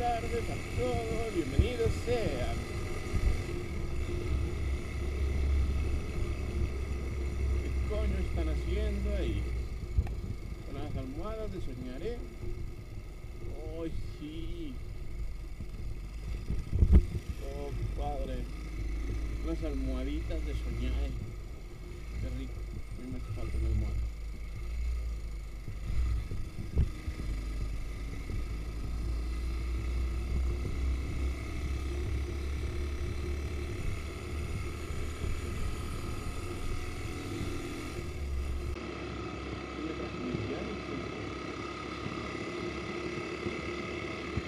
tardes a todos, bienvenidos sean. ¿Qué coño están haciendo ahí? Con las almohadas de soñaré. ¡Ay, sí! Oh, padre. Unas almohaditas de soñaré. Qué rico. A mí me hace falta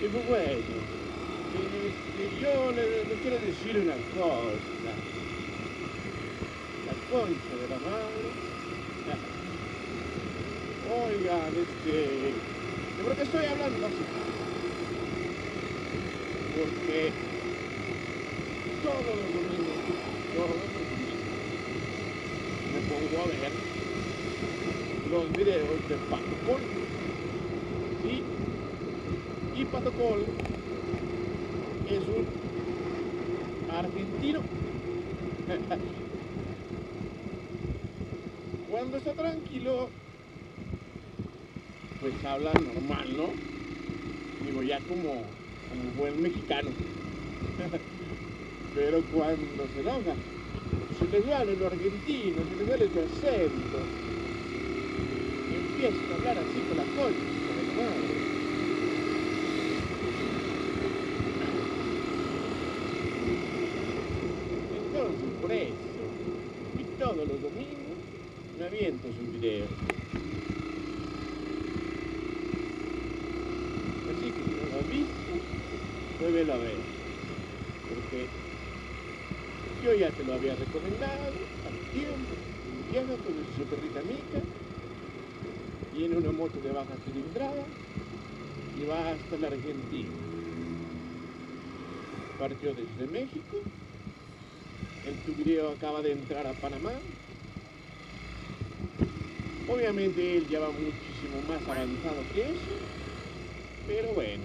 Y pues bueno, este, yo le, le quiero decir una cosa. La concha de la madre. Oigan, este, ¿de por qué estoy hablando así? Porque todos los domingos, todos los domingos, me pongo a ver los videos de Paco Col. ¿sí? Y Pato Col es un argentino. Cuando está tranquilo, pues habla normal, ¿no? Digo, ya como, como buen mexicano. Pero cuando se enoja, se le sale lo argentino, se le sale su acento. Empieza a hablar así con la concha de la madre. Entonces, por eso, y todos los domingos, me aviento sus videos. Así que si no lo has visto, vuélvelo a ver. Porque yo ya te lo había recomendado hace tiempo. Con su perrita Mica, tiene una moto de baja cilindrada y va hasta la Argentina. Partió desde México el tu video acaba de entrar a Panamá. Obviamente él ya va muchísimo más avanzado que eso, pero bueno.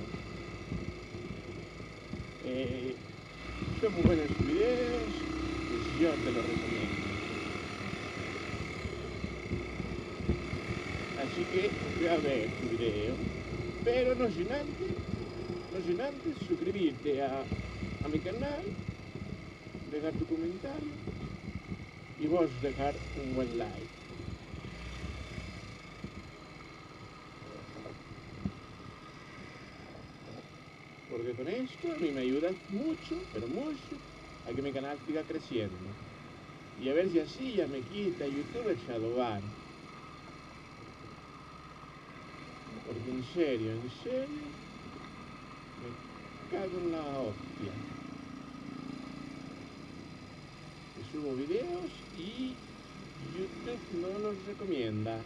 Eh, son muy buenos sus videos, pues yo te los recomiendo. Así que ve a ver tu video, pero no sin antes, no sin antes suscribirte a, a mi canal dejar tu comentario y vos dejar un buen like. Porque con esto a mí me ayuda mucho, pero mucho, a que mi canal siga creciendo. Y a ver si así ya me quita YouTube el Shadowban. Porque en serio, en serio, me cago en la hostia. Subo videos y YouTube no los recomienda.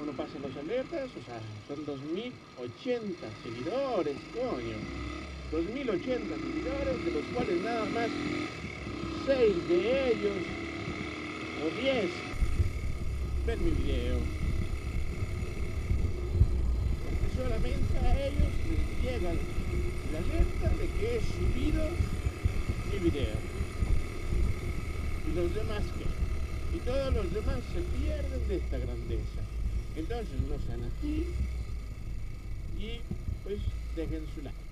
Uno pasa los alertas, o sea, son 2080 seguidores, coño. 2080 seguidores, de los cuales nada más 6 de ellos, o 10, ven mi video. Porque solamente a ellos les llega la alerta de que he subido mi video. ¿Y los demás qué? Y todos los demás se pierden de esta grandeza. Entonces no sean así y pues dejen su like.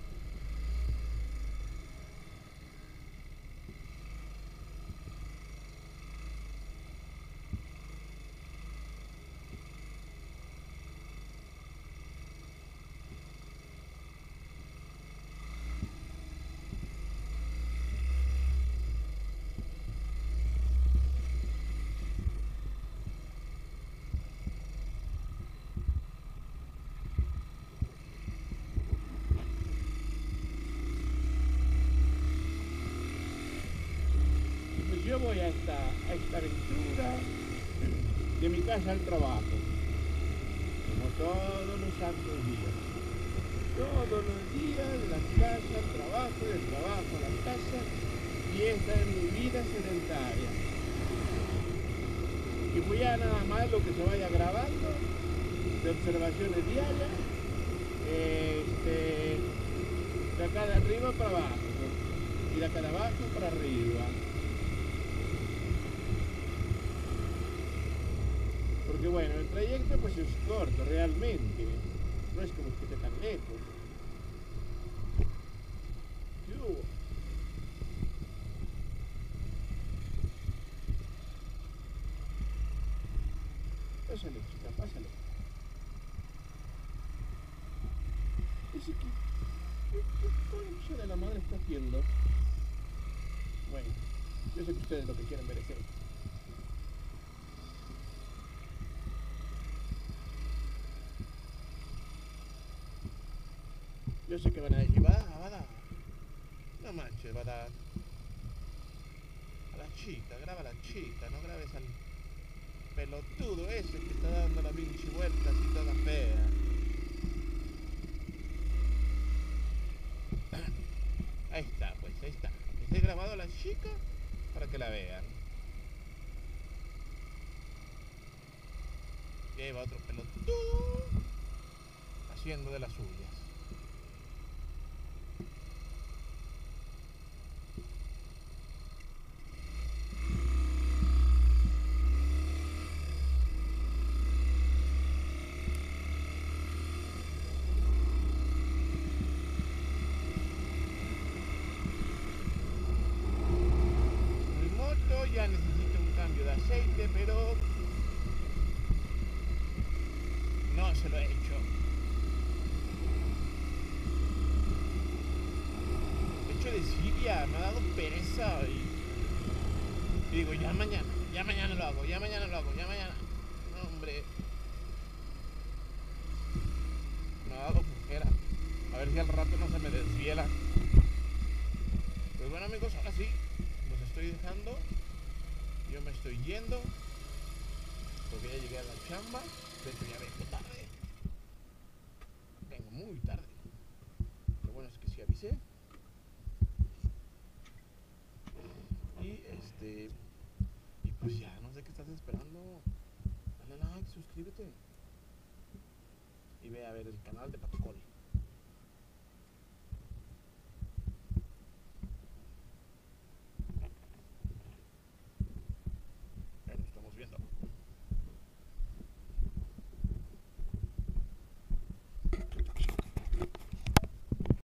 Pues yo voy a esta, a aventura de mi casa al trabajo, como todos los santos días. Todos los días, de la casa al trabajo, del trabajo a la casa, y esta es mi vida sedentaria. Y pues ya nada más lo que se vaya grabando, de observaciones diarias, eh, arriba para abajo y la cara abajo para arriba. Porque bueno, el trayecto pues es corto realmente, no es como que esté tan lejos. Pásale, chica, pásale. Ese que... ¿Qué, de la madre está haciendo? Bueno, yo sé que ustedes lo que quieren ver es esto. Yo que van a decir, va, va a dar. No manches, va a dar. A la chica, graba a la chica, no grabes al pelotudo ese que está dando la pinche vuelta así toda fea. Ahí está, pues, ahí está. Les he grabado a la chica para que la vean. Y ahí va otro pelotudo haciendo de las suyas. Mi moto ya necesita un cambio de aceite, pero no se lo he hecho. El hecho de Siria me ha dado pereza y, y digo, ya mañana, ya mañana lo hago, ya mañana lo hago, ya mañana. No, hombre. Me ha dado flojera. A ver si al rato no se me desviela. Pues bueno amigos, ahora sí, los estoy dejando. Yo me estoy yendo. Porque ya llegué a la chamba. Ya vengo tarde. Vengo muy tarde. Lo bueno es que sí avisé. Y este. Y pues ya, no sé qué estás esperando. Dale like, suscríbete. Y ve a ver el canal de Patacol.